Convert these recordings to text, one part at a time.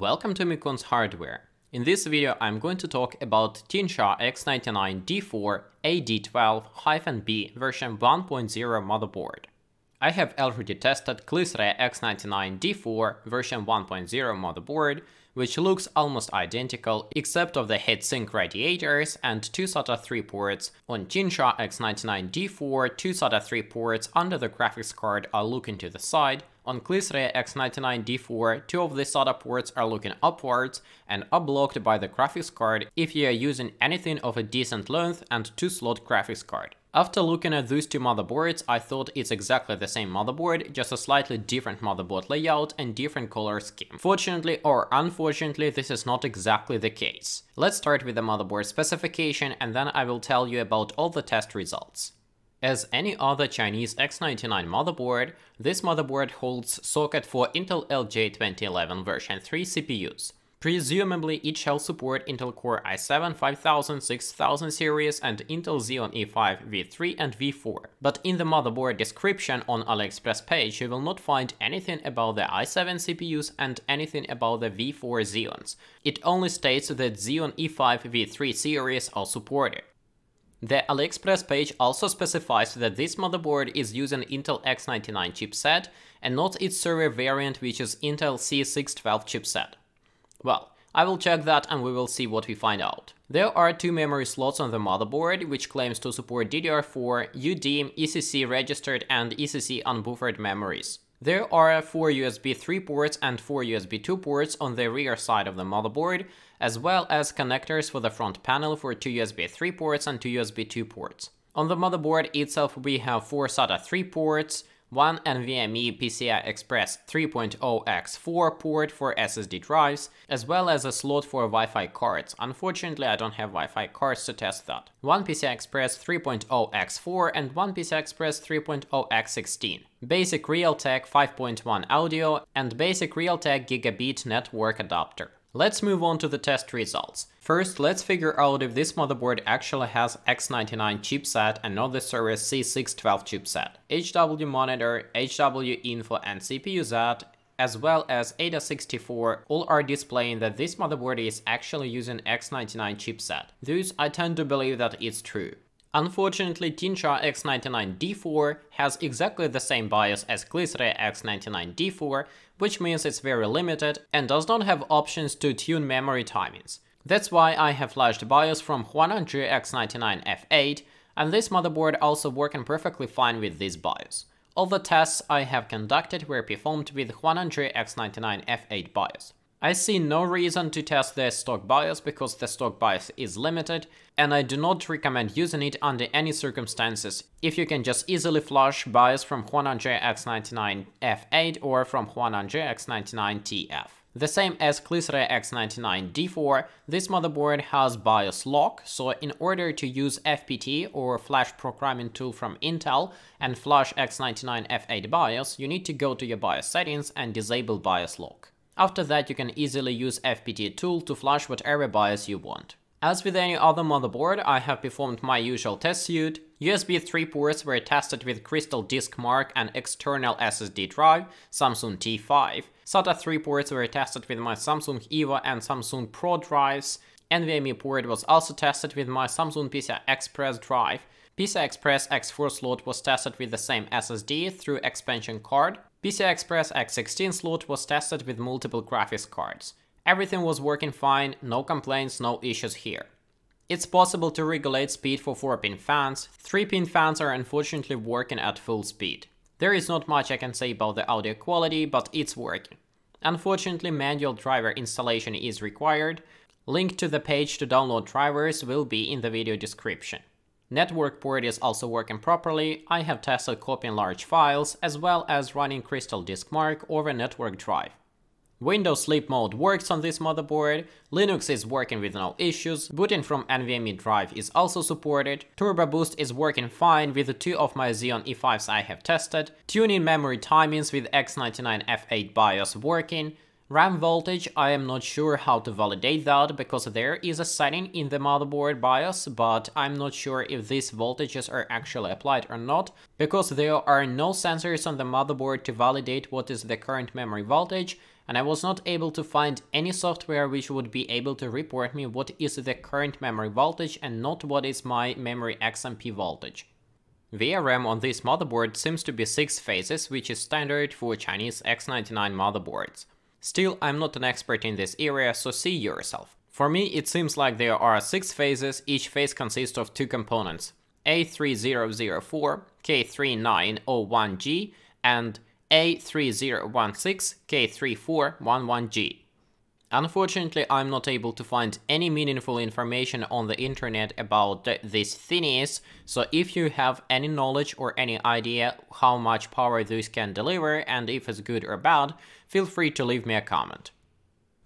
Welcome to Miyconst Hardware. In this video I'm going to talk about JingSha X99D4 AD12-B version 1.0 motherboard. I have already tested Kllisre X99D4 version 1.0 motherboard, which looks almost identical except of the heatsink radiators and two SATA 3 ports. On JingSha X99D4, two SATA 3 ports under the graphics card are looking to the side, on Kllisre X99D4, two of the SATA ports are looking upwards and are blocked by the graphics card if you are using anything of a decent length and two-slot graphics card. After looking at those two motherboards, I thought it's exactly the same motherboard, just a slightly different motherboard layout and different color scheme. Fortunately or unfortunately, this is not exactly the case. Let's start with the motherboard specification and then I will tell you about all the test results. As any other Chinese X99 motherboard, this motherboard holds socket for Intel LGA 2011 version 3 CPUs. Presumably, it shall support Intel Core i7 5000, 6000 series and Intel Xeon E5 V3 and V4. But in the motherboard description on AliExpress page, you will not find anything about the i7 CPUs and anything about the V4 Xeons. It only states that Xeon E5 V3 series are supported. The AliExpress page also specifies that this motherboard is using Intel X99 chipset and not its server variant which is Intel C612 chipset. Well, I will check that and we will see what we find out. There are two memory slots on the motherboard, which claims to support DDR4, UDIMM, ECC registered and ECC unbuffered memories. There are 4 USB 3 ports and 4 USB 2 ports on the rear side of the motherboard, as well as connectors for the front panel for 2 USB 3 ports and 2 USB 2 ports. On the motherboard itself we have 4 SATA 3 ports, one NVMe PCI Express 3.0x4 port for SSD drives, as well as a slot for Wi-Fi cards. Unfortunately, I don't have Wi-Fi cards to test that. One PCI Express 3.0x4 and one PCI Express 3.0x16. Basic Realtek 5.1 audio and basic Realtek Gigabit network adapter. Let's move on to the test results. First, let's figure out if this motherboard actually has X99 chipset and not the Ceres C612 chipset. HW monitor, HW info and CPU Z as well as AIDA64 all are displaying that this motherboard is actually using X99 chipset. Thus, I tend to believe that it's true. Unfortunately, JingSha X99D4 has exactly the same BIOS as Kllisre X99D4, which means it's very limited and does not have options to tune memory timings. That's why I have flashed BIOS from Huananzhi X99F8, and this motherboard also working perfectly fine with this BIOS. All the tests I have conducted were performed with Huananzhi X99F8 BIOS. I see no reason to test the stock BIOS because the stock BIOS is limited and I do not recommend using it under any circumstances if you can just easily flush BIOS from Huananzhi X99F8 or from Huananzhi X99TF. The same as Kllisre X99D4, this motherboard has BIOS lock, so in order to use FPT or flash programming tool from Intel and flush X99F8 BIOS, you need to go to your BIOS settings and disable BIOS lock. After that, you can easily use FPT tool to flash whatever BIOS you want. As with any other motherboard, I have performed my usual test suite. USB 3 ports were tested with Crystal Disk Mark and external SSD drive, Samsung T5. SATA 3 ports were tested with my Samsung EVO and Samsung Pro drives. NVMe port was also tested with my Samsung PCI Express drive. PCI Express X4 slot was tested with the same SSD through expansion card. PCI Express X16 slot was tested with multiple graphics cards. Everything was working fine, no complaints, no issues here. It's possible to regulate speed for 4-pin fans, 3-pin fans are unfortunately working at full speed. There is not much I can say about the audio quality, but it's working. Unfortunately, manual driver installation is required. Link to the page to download drivers will be in the video description. Network port is also working properly, I have tested copying large files, as well as running Crystal Disk Mark over network drive. Windows Sleep Mode works on this motherboard, Linux is working with no issues, booting from NVMe drive is also supported, Turbo Boost is working fine with the two of my Xeon E5s I have tested, tuning memory timings with X99F8 BIOS working, RAM voltage, I am not sure how to validate that because there is a setting in the motherboard BIOS, but I'm not sure if these voltages are actually applied or not, because there are no sensors on the motherboard to validate what is the current memory voltage, and I was not able to find any software which would be able to report me what is the current memory voltage and not what is my memory XMP voltage. VRM on this motherboard seems to be 6 phases, which is standard for Chinese X99 motherboards. Still, I'm not an expert in this area, so see yourself. For me, it seems like there are 6 phases, each phase consists of two components, A3004, K3901G, and a3016K3411G. Unfortunately, I'm not able to find any meaningful information on the internet about th these thingies, so if you have any knowledge or any idea how much power this can deliver and if it's good or bad, feel free to leave me a comment.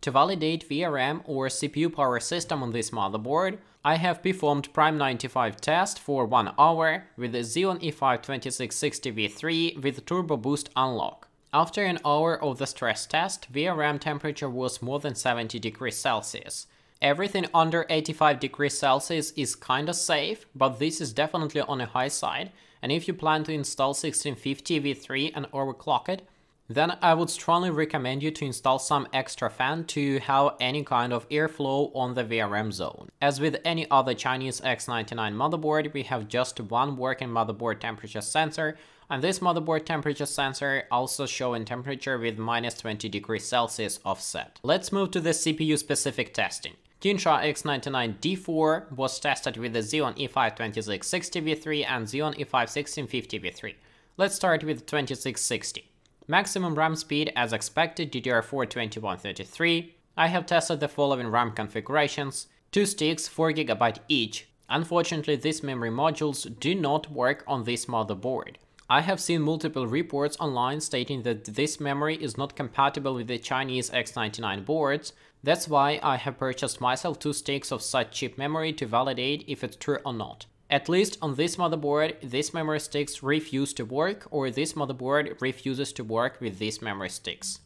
To validate VRM or CPU power system on this motherboard, I have performed Prime 95 test for 1 hour with the Xeon E5 2660V3 with Turbo Boost unlock. After an hour of the stress test, VRM temperature was more than 70 degrees Celsius. Everything under 85 degrees Celsius is kinda safe, but this is definitely on a high side, and if you plan to install 1650 V3 and overclock it, then I would strongly recommend you to install some extra fan to have any kind of airflow on the VRM zone. As with any other Chinese X99 motherboard, we have just one working motherboard temperature sensor, and this motherboard temperature sensor also showing temperature with minus 20 degrees Celsius offset. Let's move to the CPU specific testing. JingSha X99D4 was tested with the Xeon E5 2660V3 and Xeon E5 1650V3. Let's start with 2660. Maximum RAM speed as expected DDR4 2133. I have tested the following RAM configurations. Two sticks 4GB each. Unfortunately, these memory modules do not work on this motherboard. I have seen multiple reports online stating that this memory is not compatible with the Chinese X99 boards, that's why I have purchased myself two sticks of such cheap memory to validate if it's true or not. At least on this motherboard, these memory sticks refuse to work or this motherboard refuses to work with these memory sticks.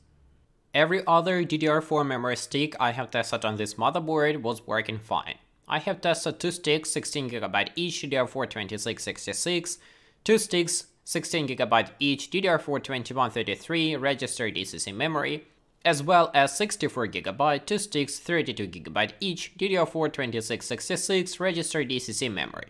Every other DDR4 memory stick I have tested on this motherboard was working fine. I have tested two sticks 16GB each DDR4 2666, two sticks 16GB each DDR4 2133 registered ECC memory, as well as 64GB, two sticks 32GB each DDR4 2666 registered ECC memory.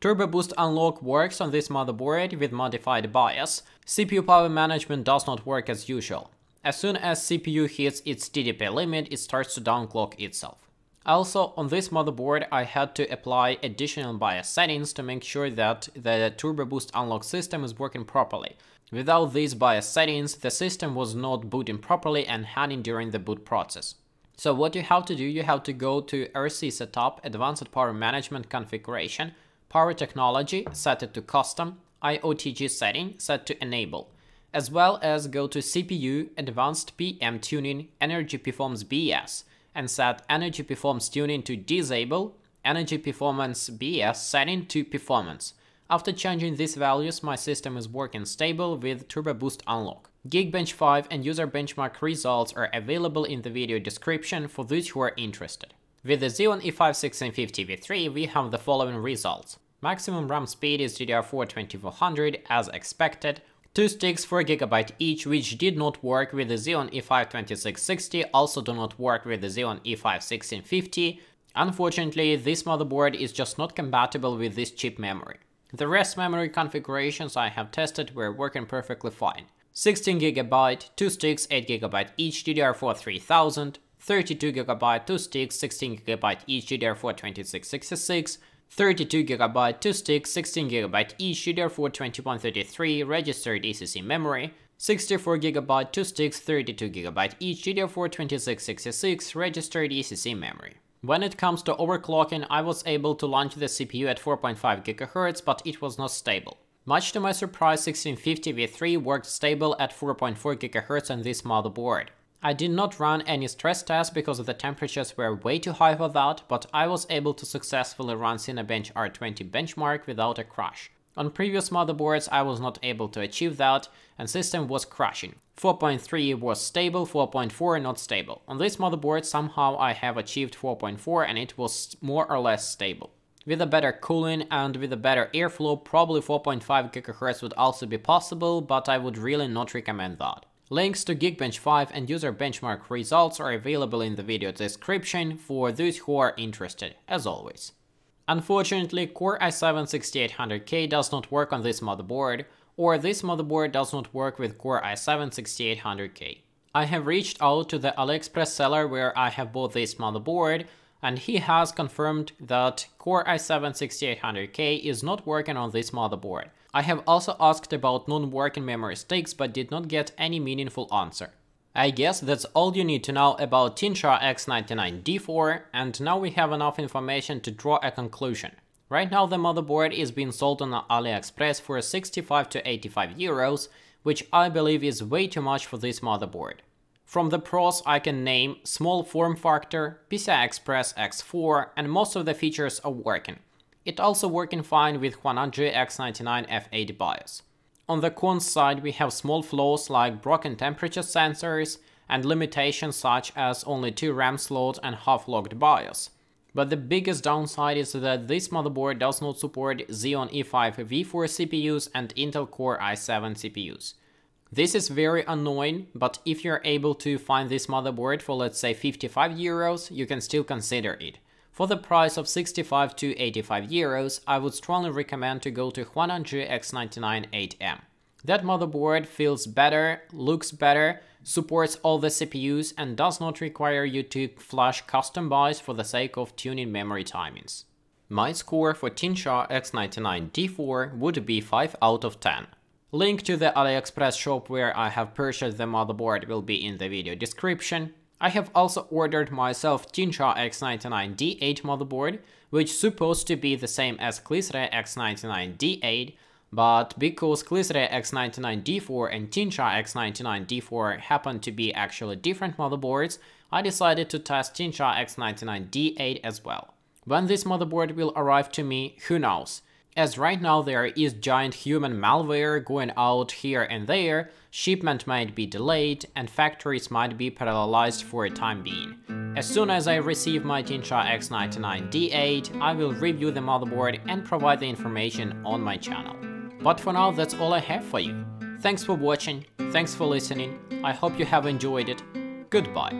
Turbo Boost Unlock works on this motherboard with modified BIOS. CPU power management does not work as usual. As soon as CPU hits its TDP limit, it starts to downclock itself. Also, on this motherboard, I had to apply additional BIOS settings to make sure that the Turbo Boost Unlock system is working properly. Without these BIOS settings, the system was not booting properly and hanging during the boot process. So what you have to do, you have to go to RC Setup Advanced Power Management Configuration, Power technology, set it to custom, IOTG setting, set to enable, as well as go to CPU, advanced PM tuning, energy performance BS, and set energy performance tuning to disable, energy performance BS setting to performance. After changing these values, my system is working stable with Turbo Boost Unlock. Geekbench 5 and user benchmark results are available in the video description for those who are interested. With the Xeon E5 1650v3 we have the following results. Maximum RAM speed is DDR4 2400 as expected, two sticks 4GB each which did not work with the Xeon E5 2660 also do not work with the Xeon E5 1650. Unfortunately, this motherboard is just not compatible with this chip memory. The rest memory configurations I have tested were working perfectly fine. 16GB, 2 sticks 8GB each DDR4 3000, 32GB, 2 sticks, 16GB each DDR4 2666, 32GB, 2 sticks, 16GB each DDR4 2133 registered ECC memory, 64GB, 2 sticks, 32GB each DDR4 2666 registered ECC memory. When it comes to overclocking, I was able to launch the CPU at 4.5 GHz, but it was not stable. Much to my surprise, 1650 V3 worked stable at 4.4 GHz on this motherboard. I did not run any stress tests because the temperatures were way too high for that, but I was able to successfully run Cinebench R20 benchmark without a crash. On previous motherboards I was not able to achieve that, and system was crashing. 4.3 was stable, 4.4 not stable. On this motherboard somehow I have achieved 4.4 and it was more or less stable. With a better cooling and with a better airflow, probably 4.5 GHz would also be possible, but I would really not recommend that. Links to Geekbench 5 and user benchmark results are available in the video description for those who are interested, as always. Unfortunately, Core i7-6800K does not work on this motherboard, or this motherboard does not work with Core i7-6800K. I have reached out to the AliExpress seller where I have bought this motherboard, and he has confirmed that Core i7-6800K is not working on this motherboard. I have also asked about non-working memory sticks but did not get any meaningful answer. I guess that's all you need to know about JingSha X99D4 and now we have enough information to draw a conclusion. Right now the motherboard is being sold on AliExpress for 65 to 85 euros, which I believe is way too much for this motherboard. From the pros I can name small form factor, PCI Express X4 and most of the features are working. It also working fine with Huananzhi X99 F80 BIOS. On the cons side we have small flaws like broken temperature sensors and limitations such as only 2 RAM slots and half-locked BIOS. But the biggest downside is that this motherboard does not support Xeon E5 V4 CPUs and Intel Core i7 CPUs. This is very annoying, but if you're able to find this motherboard for let's say 55 euros, you can still consider it. For the price of 65 to 85 euros, I would strongly recommend to go to Huananzhi X99 8M. That motherboard feels better, looks better, supports all the CPUs and does not require you to flash custom BIOS for the sake of tuning memory timings. My score for JingSha X99D4 would be 5 out of 10. Link to the AliExpress shop where I have purchased the motherboard will be in the video description. I have also ordered myself JingSha X99D8 motherboard, which supposed to be the same as Kllisre X99D8, but because Kllisre X99D4 and JingSha X99D4 happen to be actually different motherboards, I decided to test JingSha X99D8 as well. When this motherboard will arrive to me, who knows? As right now there is giant human malware going out here and there, shipment might be delayed and factories might be parallelized for a time being. As soon as I receive my JingSha X99D8, I will review the motherboard and provide the information on my channel. But for now, that's all I have for you. Thanks for watching, thanks for listening, I hope you have enjoyed it, goodbye.